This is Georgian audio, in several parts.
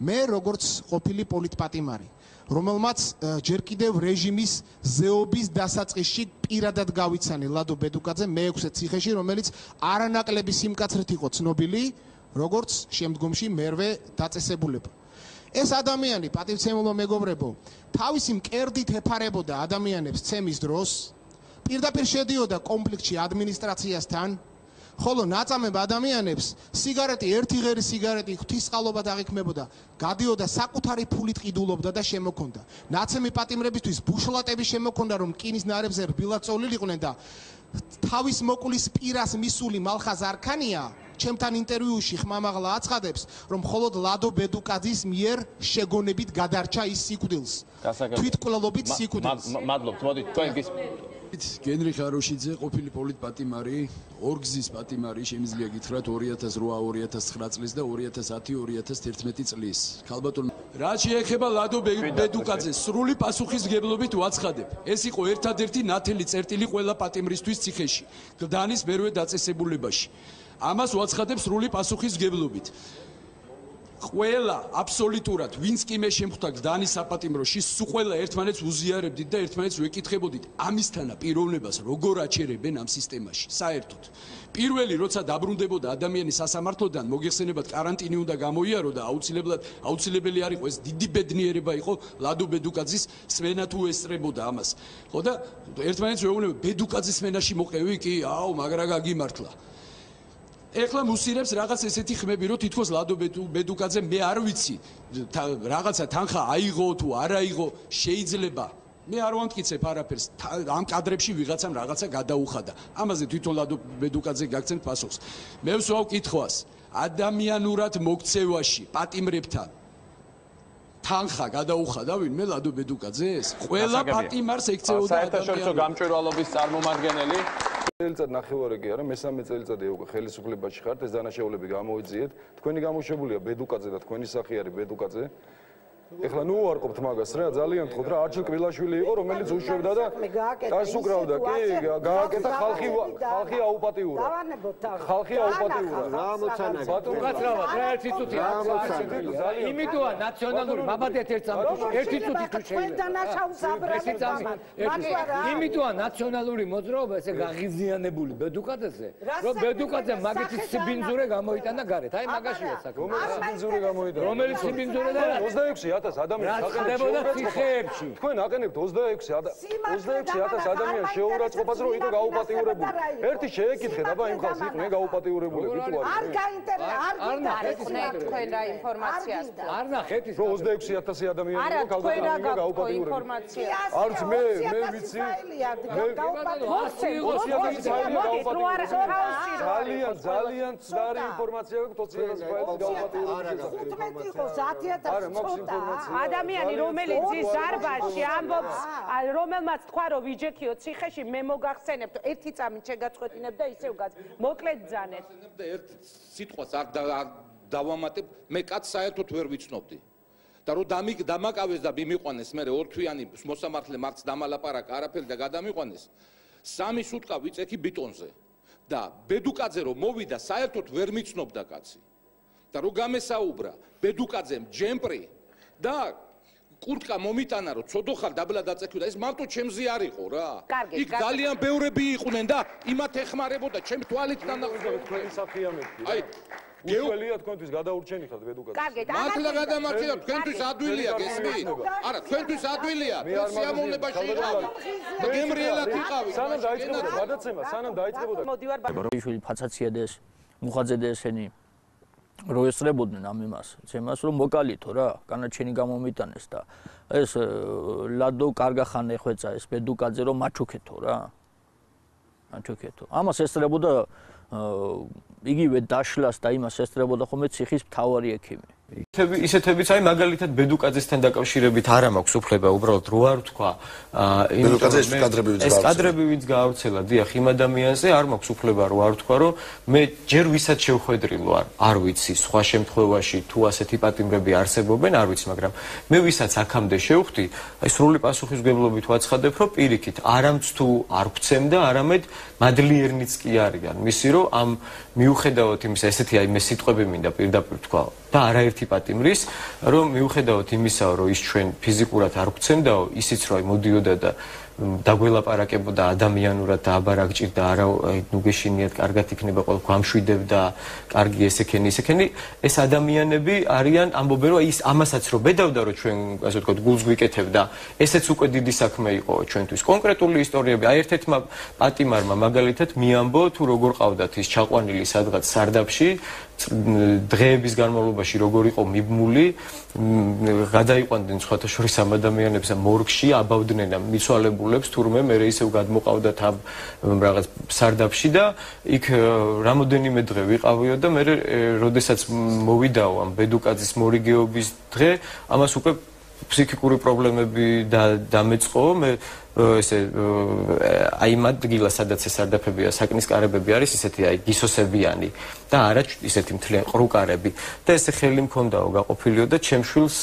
მე როგორც ყოფილი პოლიტპატიმარი რომელმაც ჯერ კიდევ რეჟიმის ზეობის დასაწყისში პირადად გავიცანი ლადო ბედუკაძე მე-6 ციხეში რომელიც არანაკლები სიმკაცრით იყო ცნობილი როგორც შემდგომში მერვე დაწესებულება. ეს ადამიანი პატივცემულო მეგობრებო თავისი მკერდით ეფარებოდა ადამიანებს ცემის დროს პირდაპირ შედიოდა კონფლიქტში ადმინისტრაციასთან ხოლო ნაწამებ ადამიანებს სიგარეტი ერთი ღერი სიგარეტი ღვთისყალობა დაგექმებოდა გადიოდა საკუთარი ფულით ყიდულობდა და შემოქონდა. ნაცემი პატიმრებისთვის ბუშლატები შემოქონდა რომ კინის ნარებზე რბილად წოლილიყვნენ და თავის მოკვლის პირას მისული მალხაზ არქანია ჩემთან ინტერვიუში ხმამაღლა აცხადებს რომ მხოლოდ ლადო ბედუკაძის მიერ შეგონებით გადარჩა ის სიკვდილს. თვითკვლელობით სიკვდილს. მადლობთ მოდი თქვენ გის გენრი ხაროშიძე ყოფილი პოლიტპატიმარი ორგზის პატიმარი შემიძლია გითხრათ 2008-2009 წლის და 2010-2011 წლის. ქალბატონ რაც შეეხება ლადო ბედუკაძე სრული პასუხისგებლობით ვაცხადებ. ეს იყო ერთადერთი ნათელი წერტილი ყველა პატიმრისთვის ციხეში გდანის მერვე დაწესებულებაში. ამას ვაცხადებ სრული პასუხისგებლობით ყველა აბსოლუტურად ვინც კი მე შემხვდათ დანის საპატიმროში, სულ ყველა ერთმანეთს უზიარებდით და ერთმანეთს ვეკითხებოდით ამისთანა პიროვნებას როგორ აჩერებენ ამ სისტემაში. საერთოდ. პირველი როცა დაბრუნდებოდა ადამიანი სასამართლოდან, მოგეხსენებათ, каранტინი უნდა გამოიარო და აუცილებლად აუცილებელი არ იყო ეს დიდი ბედნიერება იყო ლადო ბედუკაძის სვენა თუ ესწრებოდა ამას. ხო და ერთმანეთს ვეუბნები ბედუკაძის სვენაში მოყევი კი, აუ, მაგრა გაგიმართლა. ეხლა მუსირებს რაღაც ესეთი ხმები, რომ თითქოს ლადო ბედუკაძე მე არ ვიცი რაღაცა თანხა აიღო თუ არ აიღო, შეიძლება მე არ ვამტკიცებ არაფერს ამ კადრებში ვიღაცამ რაღაცა გადაუხადა. ამაზე თვითონ ლადო ბედუკაძე გაგცემთ პასუხს. მე ვსვავ კითხვას. ადამიანურად მოქცევაში პატიმრებთან თანხა გადაუხადა ვინმე ლადო ბედუკაძეს? ყველა პატიმარს ექცეოდა ადამიანს. საერთაშორისო გამჭვირვალობის წარმომადგენელი წელიწად ნახევარი კი არა, მესამე წელიწადია უკვე ხელისუფლებაში ხართ, ეს დანაშაულები გამოიძიეთ. თქვენი გამოშვებულია ბედუკაძე და თქვენი სახე არის ბედუკაძე. ეხლა ნუ ვარყოფთ მაგას რა ძალიან თქო რა არჩილ კვილაშვილი იყო რომელიც უშვებდა და დასუკრავდა კი გააკეთა ხალხი ხალხი აუპატიურა. ხალხი აუპატიურა. რა მოცანა ბატონკაცრავა რა ერთი წუთი იმიტოა ნაციონალური მაბადეთ ერთ წამში ერთი წუთი თუ შეიძლება. იმიტოა ნაციონალური მოძრაობა ესე გაღიზიანებული ბედუკაძეზე რომ ბედუკაძე მაგეთი სიბინძურე გამოიტანა გარეთ. აი მაგაშია საქმე. რომელიც სიბინძურე გამოიტანა. რომელიც სიბინძურე და 26 26000 ადამიანს აყენებდა ციხეებში. თქვენ აყენებთ 26000 ადამიანს შეურაცხყოფას რომ იდო გაუპატიურებული. ერთი შეეკითხეთ, აბა იმ ხალხს იყვნენ გაუპატიურებული თუ არ. არ გინდა თქვენ რა ინფორმაციას. არ ნახეთ ის 26000 ადამიანი იყო გაუპატიურებული გაუპატიურებული. არც მე მე ვიცი. ძალიან ძალიან ძარი ინფორმაცია 20000 ფაილის გაუპატიურებული. 15 იყო 10000 არა მაქვს ინფორმაცია. ადამიანი რომელიც ის ზარბაში ამბობს რომელმაც თქვა რომ ვიჯექიო ციხეში მე მოგახსენებთ ერთი წამით შეგაწყვეტინებ და ისევ გაც მოკლედ ძანეთ. და ერთ სიტყვას არ დავამატებ მე კაც საერთოდ ვერ ვიცნობდი. და რომ დამაკავეს და მიმიყვანეს მე ორთვიანი მოსამართლე მარც დამალაპარაკა არაფერი და გადამიყვანეს სამი სუტყა ვიწექი ბიტონზე. და ბედუკაძე რომ მოვიდა საერთოდ ვერ მიცნობდა კაცი. და რომ გამესაუბრა ბედუკაძემ ჯემპრი და კურტკა მომიტანა რომ ცოდოხალ დაბლა დაწექვიდა ეს მარტო ჩემზე არ იყო რა იქ ძალიან ბევრები იყვნენ და იმათ ეხმარებოდა ჩემ თვალით დანახვა თქვენი საფიამეთი აი გეუველია თქვენთვის გადაურჩენი ხალთ ბედუკა კარგით მართლა გადამართლა თქვენთვის ადვილია გესმით არა თქვენთვის ადვილია სიამოვნებაში იყავი გემრიელად იყავი სანამ დაიწყებოდა გადაცემა სანამ დაიწყებოდა მოდივარ ბიშვილი ფაცაცია და ეს მუხაძე და ესენი რო ესწრებოდნენ ამ იმას, ცემას რომ მოკალითო რა, განაჩენი გამომიტანეს და ეს ლადო კარგა ხან ეხვეცა ეს ბედუკაძე რომ მაჩუქეთო რა. მაჩუქეთო. ამას ესწრებოდა იგივე დაშლას და იმას ესწრებოდა ხოლმე ციხის მთავარი ექიმი. ისეთები ისეთებიც აი მაგალითად ბედუკაძესთან დაკავშირებით არ მაქვს უფლება უბრალოდ რო არ თქვა ბედუკაძეს კადრები ვინც ეს კადრები ვინც გაავრცელა დიახ იმ ადამიანზე არ მაქვს უფლება რო არ თქვა რომ მე ჯერ ვისაც შევხვედრილო არ არ ვიცი სხვა შემთხვევაში თუ ასეთი პატიმრები არსებობენ არ ვიცი მაგრამ მე ვისაც აქამდე შევხვდი აი სრული პასუხისგებლობით ვაცხადებ რომ პირიქით არამც თუ არ ვცემდა არამედ მადლიერნიც კი არიან. მისი რომ ამ მიუხედავად იმის ესეთი აი მე სიტყვები მინდა პირდაპირ თქვა და არაერთი პატიმრის, რომ მიუხედავად იმისა, რომ ის ჩვენ ფიზიკურად არ გვცემდაო, ისიც რომ მოდიოდა და დაგველაპარაკებოდა ადამიანურად და აბარაგჭირდა არა ნუ გეშინიათ კარგად იქნება ყოველ გვამშვიდებდა კარგი ესექენი ესექენი ეს ადამიანები არიან ამბობენ რომ ის ამასაც რომ ბედავდა რომ ჩვენ ასე ვთქვათ გულს გვიკეთებდა ესეც უკვე დიდი საქმე იყო ჩვენთვის. კონკრეტული ისტორიები აი ერთ-ერთმა პატიმარმა მაგალითად მიამბო თუ როგორ ყავდათ ის ჩაყვანილი სადღაც სარდაფში დღეების განმავლობაში როგორ იყო მიბმული გადაიყვანდნენ სხვათა შორის ამ ადამიანებს მორგში აბავდნენ ამ მიცვალებულებს თურმე მე ისევ გადმოყავდათ ამ რაღაც სარდაფში და იქ რამოდენიმე დღე ვიყავიო და მე როდესაც მოვიდაო ამ ბედუკაძის მორიგეობის დღე ამას უკვე ფსიქიკური პრობლემები და დამეწყო. მე ესე აი მათ დილა სადაც ეს არდაფებია საკნის კარებები არის ისეთი აი გისოსებიანი და არა ისეთი მთლიან ყრუკარები და ესე ხელი მქონდაო გაყოფილიო და ჩემშვილს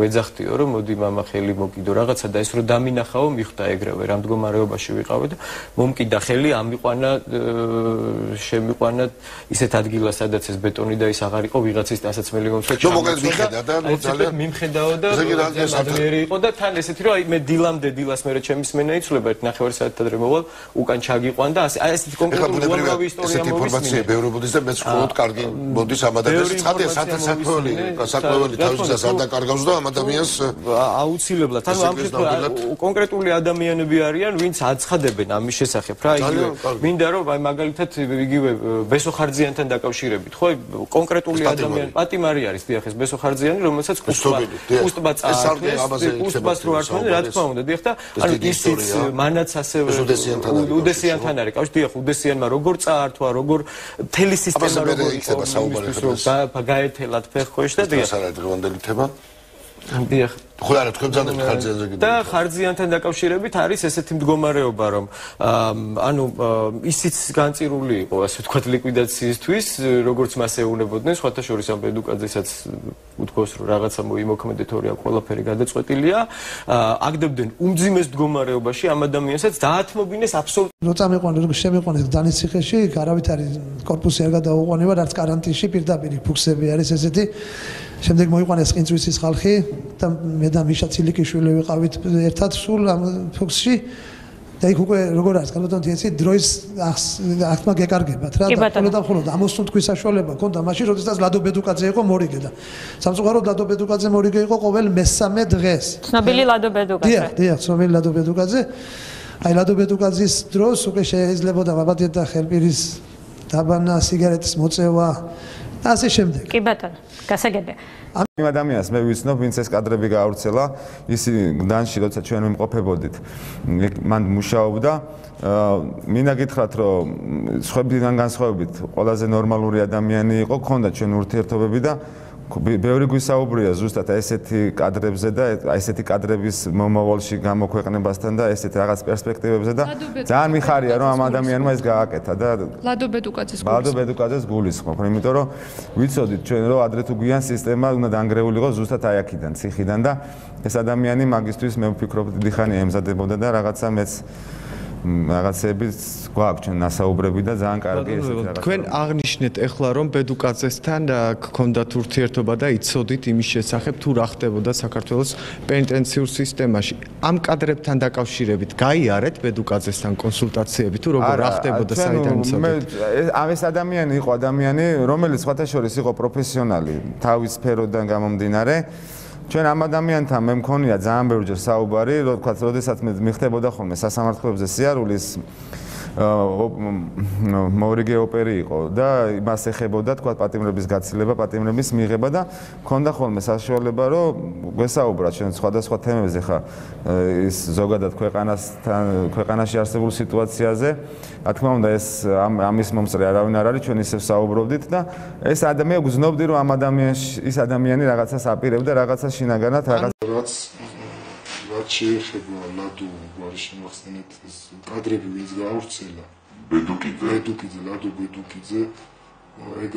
ვეძახდიო რომ მოდი мама ხელი მოკიდო რაღაცა და ეს რომ დამინახაო მიხვდა ეგრევე რამ მდგომარეობაში ვიყავე და მომკიდა ხელი ამიყვანა შემიყვანა ისეთ ადგილას სადაც ეს ბეტონი და ის აღარ იყო ვიღაცის დასაცმელი მომსვლა ნუ მოკლედ მიხედა და ნუ ძალიან მიმხედაო და ზოგიერთი იყო და თან ესეთი რომ აი მე დილამდე დილას მე ჩემი სმენა იცლება ერთ ნახევარ საათად ადრე მოვალ უკან ჩაგიყვან და ასე აი ესეთი კონკრეტული უამრავი ისტორია მოვისმინე ესეთი ინფორმაცია ბევრობოდის და მეც მხოლოდ კარგი მოდის ამ ადამიანს ცხადია საერთოდ საქმეობრივი თავისას არ დაკარგავს და ამ ადამიანს აუცილებლად. ანუ ამ შემთხვევაში კონკრეტული ადამიანები არიან ვინც აცხადებენ ამის შესახებ რა იგივე. მინდა რომ აი მაგალითად იგივე ბესოხარძიანთან დაკავშირებით ხო? კონკრეტული ადამიანი პატიმარი არის დიახ ეს ბესოხარძიანი რომელსაც კუსტბა კუსტბა წაართვეს კუსტბას რო არ თქონდა რა თქმა უნდა დიახ და ანუ ისიც მანაც ასევე უდესიანთან არის კავშირი დიახ უდესიანმა როგორ წაართვა როგორ თელი სისტემა როგორ იქნება საუბარი რომ გაეთელათ ფეხქვეშ და დიახ. ეს არის დღევანდელი თემა დიახ. ხო არა თქვენ ძალიან ხარძიანზე კიდე და ხარძიანთან დაკავშირებით არის ესეთი მდგომარეობა რომ ანუ ისიც განწირული იყო ასე ვთქვათ ლიკვიდაციისთვის როგორც მას ეუნებოდნენ სხვათა შორის ამ ედუკაძესაც უთქოს რომ რაღაცა მოიმოქმედეთ ორი ამ ყველაფერი გადაწყვეტილია. აგდებდნენ უმძიმეს მდგომარეობაში ამ ადამიანსაც დაათმობინეს აბსოლუტურად რო წამიყვანე რო შემიყვანეს დანის ციხეში არავითარი hm, კორპუსი არ გადაუყვანება რაც კარანტინში პირდაპირ ფუქსები არის ესეთი. შემდეგ მოიყვანეს ყინწვისის ხალხი და მე და მიშა ცილიკიშვილი ვიყავით ერთად სულ ამ ფოქსში და იქ უკვე როგორ არის განათონ თიესი დროის ახმა გეკარგებათ რა და ხოლმე და ხოლმე ამოსუნ თქვის საშუალება ქონდა მაშინ როდესაც ლადო ბედუკაძე იყო მორიგე და სამწუხაროდ ლადო ბედუკაძე მორიგე იყო ყოველ მესამე დღეს. ცნობილი ლადო ბედუკაძე დიახ დიახ ცნობილი ლადო ბედუკაძე აი ლადო ბედუკაძის დროს უკვე შეიძლებოდა ბაბადიეთ და ხელპირის დაბანა სიგარეტის მოწევა ასე შემდეგ. კი ბატონო, გასაგებია. ამ ადამიანს მე ვიცნობ, ვინც ეს კადრები გაავრცელა, ისი გდანში, როცა ჩვენ მიმყოფებოდით. მან მუშაობდა. მინდა გითხრათ, რომ სხვებიდან განსხვავებით, ყველაზე ნორმალური ადამიანი იყო, ქონდა ჩვენ ურთიერთობები და ბევრი გვისაუბრია ზუსტად ესეთი კადრებზე და ესეთი კადრების მომავალში გამოქვეყნებასთან და ესეთ რაღაც პერსპექტივებზე და ძალიან მიხარია რომ ამ ადამიანმა ეს გააკეთა და ლადო ბედუკაძეს გულისხმობ. ლადო ბედუკაძეს გულისხმობ, იმიტომ რომ ვიცოდით ჩვენ რომ ადრე თუ გვიან სისტემა უნდა დაנגრეულიყო ზუსტად აი აქიდან, ციხიდან და ეს ადამიანი მაგისტრის მე ვფიქრობ დიდი ხანი ემზადებოდა და რაღაცა მეც რაღაცების გვაქვს ჩვენ ნასაუბრები და ძალიან კარგი ესეთი რაღაცა. თქვენ აღნიშნეთ ეხლა რომ ბედუკაძესთან გქონდათ ურთიერთობა და იცოდით იმის შესახებ თუ რა ხდებოდა საქართველოს პენტენციურ სისტემაში. ამ კადრებთან დაკავშირებით გაიარეთ ბედუკაძესთან კონსულტაციები თუ როგორ რა ხდებოდა საიდან იცოდით? მე ამ ეს ადამიანი იყო ადამიანი რომელიც სხვათა შორის იყო პროფესიონალი თავის სფეროდან გამომდინარე. ჩვენ ამ ადამიანთან მე მქონია ძალიან ბევრჯერ საუბარი, რო თქვა, როდესაც მე მიხდებოდა ხოლმე სასამართლოებზე სიარულის მორიგე ოპერი იყო და იმას ეხებოდა თქვა პატიმრების გაცილება, პატიმრების მიღება და მქონდა ხოლმე საშუალება რომ გვესაუბრა ჩვენ სხვადასხვა თემებზე ხა ის ზოგადად ქვეყანასთან ქვეყანაში არსებულ სიტუაციაზე. რა თქმა უნდა ეს ამის მომწრე არავინ არ არის ჩვენ ისევ საუბრობდით და ეს ადამიანი გძნობდი რომ ამ ადამიანს ის ადამიანი რაღაცას აპირებდა რაღაცას შინაგანად რაღაც რაც შეეხება ლადო გვარში მოხსნით ეს კადრები ვინც გაავრცელა. ბედუკიძე. ბედუკიძე ლადო ბედუკიძე. ეგ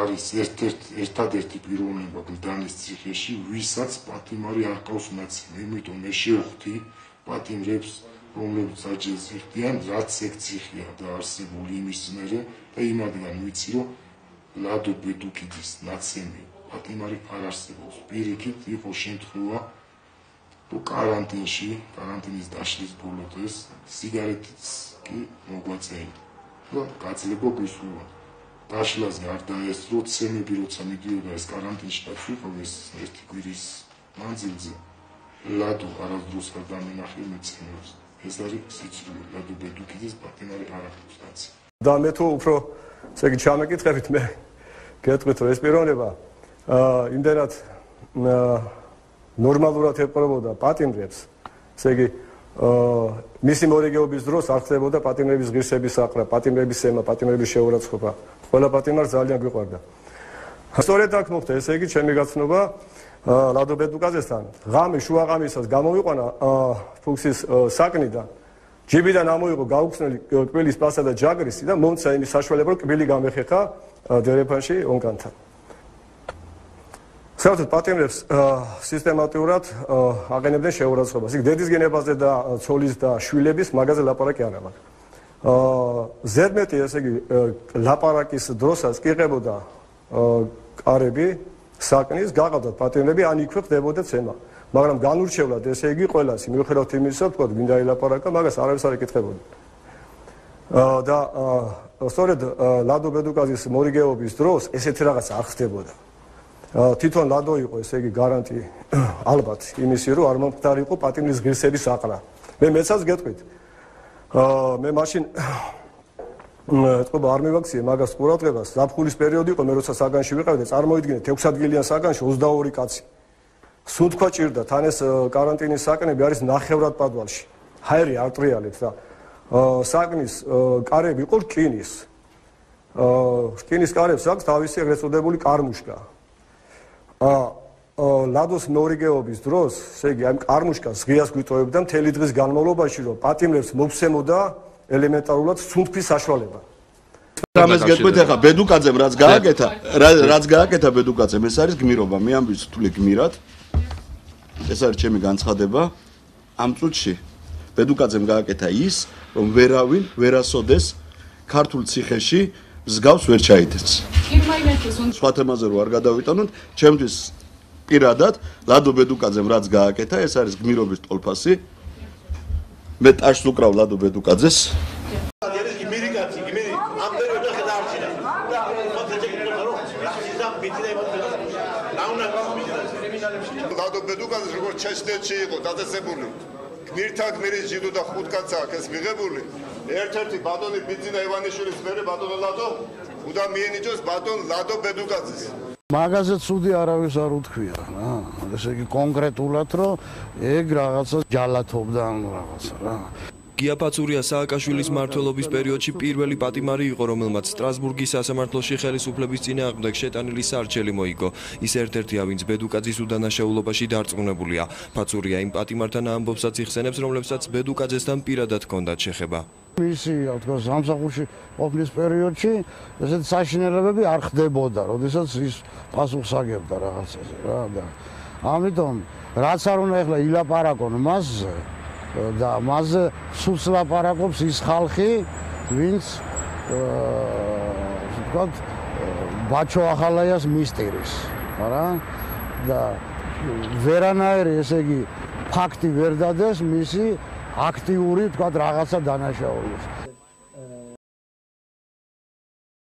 არის ერთ-ერთ ერთადერთი პიროვნება გლდანის ციხეში ვისაც პატიმარი არ ყავს ნაცნობი იმიტომ მე შევხვდი პატიმრებს რომლებიც აჯილს იხდიან რაც ეგ ციხეა და არსებული იმის მერე და იმადგან ვიცი რომ ლადო ბედუკიძის ნაცემი პატიმარი არ არსებობს. პირიქით იყო შემთხვევა თუ каранტინში, каранტინის დაშლის ბოლოს სიგარეტიც კი მოგვაწევი. და გაძლება გვისულა. დაშლას გარდა ეს როცემები როცა მიდიოდა ეს каранტინში დაწვიყავ ეს ერთი კვირის მანძილზე. ლადო არასდროს არ დამენახე მეცნიერს. ეს არის სიცრული, ლადო ბედუკიძის პატიმარი არაკუსტაცი. და მე თუ უფრო ესე იგი ჩამეკითხებით მე გეტყვით რომ ეს პიროვნება აა იმდენად აა ნორმალურად ეპყრობოდა პატიმრებს. ესე იგი აა მისი მორიგეობის დროს არ ხდებოდა პატიმრების ღირსების აყრა პატიმრების ემა პატიმრების შეურაცხყოფა. ყველა პატიმარს ძალიან გვიყვარდა. სწორედ აქ მოხდა ესე იგი ჩემი გაცნობა ლადო ბედუკაძესთან ღამე შუაღამისას გამოვიყვანა ფუქსის საკნიდან ჯიბიდან ამოიღო გაუხსნელი კბილის პასა და ჯაგრისი და მომცა იმის საშუალება რომ კბილი გამეხეხა დერეფანში ონკანთან საერთოდ პატიმრებს სისტემატურად აღენებდნენ შეურაცხყოფას. იქ დედის გენებაზე და ცოლის და შვილების მაგაზე ლაპარაკი არ აქვს აა ზედმეტი ესე იგი ლაპარაკის დროსაც კიყებოდა კარები საკნის გაყავდათ პატიმრები ან იქვე ხდებოდა ცემა. მაგრამ განურჩევლად ესე იგი ყველას მიუხედავად იმისა თქო მინდა ელაპარაკა მაგას არავის არ ეკითხებოდა. აა და სწორედ ლადო ბედუკაზის მორიგეობის დროს ესეთი რაღაც არ ხდებოდა თვითონ ლადო იყო ესე იგი გარანტი ალბათ იმისი რომ არ მომხდარიყო პატიმრის ღირსების აყრა. მე მეცაც გეტყვით. აა მე მაშინ წყობა არ მევაქციე მაგას ყურადღებას. ზაფხულის პერიოდი იყო მე როცა საგანში ვიყავდი წარმოიდგინეთ 6 ადგილიან საგანში 22 კაცი. სულ თქვა ჭირდა თან ეს каранტინის საკნები არის ნახევრად პადვალში. ჰაერი არ ტრიალებს და საკნის კარები იყო რკინის. აა რკინის კარებს აქვს თავისი ეგრეთ წოდებული კარმუშკა. ლადოს ნორიგეობის დროს, ესე იგი, ამ კარმუშკას ღიას გვიტოვებდა მთელი დღის განმავლობაში, რომ პატიმრებს მოფსემოდა ელემენტარულად სუნთქვის საშუალება. რამეს გეტყვით ახლა ბედუკაძემ რაც გააკეთა, რაც გააკეთა ბედუკაძემ, ეს არის გმირობა. მე ამბის თული გმირად. ეს არის ჩემი განცხადება ამ წუთში. ბედუკაძემ გააკეთა ის, რომ ვერავინ ვერასოდეს ქართულ ციხეში მსგავს ვერ ჩაიდეც. სხვა თემაზე რო არ გადავიტანოთ, ჩემთვის პირადად ლადო ბედუკაძემ რაც გააკეთა, ეს არის გმირობის ტოლფასი. მე ტაშს უკრავ ლადო ბედუკაძეს. ლადო ბედუკაძე როგორც ჩეჩნეთში იყო დაწესებული გმირთა გმირის ჯიდო და ხუთკაცა აქ ეს მიღებული. ერთ-ერთი ბატონი ბიძინა ივანიშვილის მერე ბატონო ლადო უნდა მიენიჭოს ბატონ ლადო ბედუკაძის მაგაზე ცუდი არავის არ უთქვია რა. ესე იგი კონკრეტულად რომ ეგ რაღაცა ჯალათობდა ან რაღაცა რა გიაფაცურია სააკაშვილის მმართველობის პერიოდში პირველი პატიმარი იყო, რომელმაც სტრასბურგის სასამართლოში ხელისუფლების წინააღმდეგ შეტანილი სარჩელი მოიგო. ის ერთ-ერთია, ვინც ბედუკაძის უდანაშაულობაში დარწმუნებულია. ფაცურია იმ პატიმართან ამბობსაც იხსენებს, რომლებსაც ბედუკაძესთან პირადად ჰქონდათ შეხება. მისი, თქო, სამსახურში ყოფნის პერიოდში ესეთ საშინელებები არ ხდებოდა, როდესაც ის პასუხს აგებდა რაღაცაზე, რა და ამიტომ რაც არ უნდა ეხლა ილაპარაკონ მასზე და მასზე სულს ლაპარაკობს ის ხალხი, ვინც აა თქო, ბაჩო ახალაიას მისტირის, არა? და ვერანაირი ესე იგი ფაქტი ვერ დადეს მისი აქტიური თქვა რაღაცა დანაშაულის.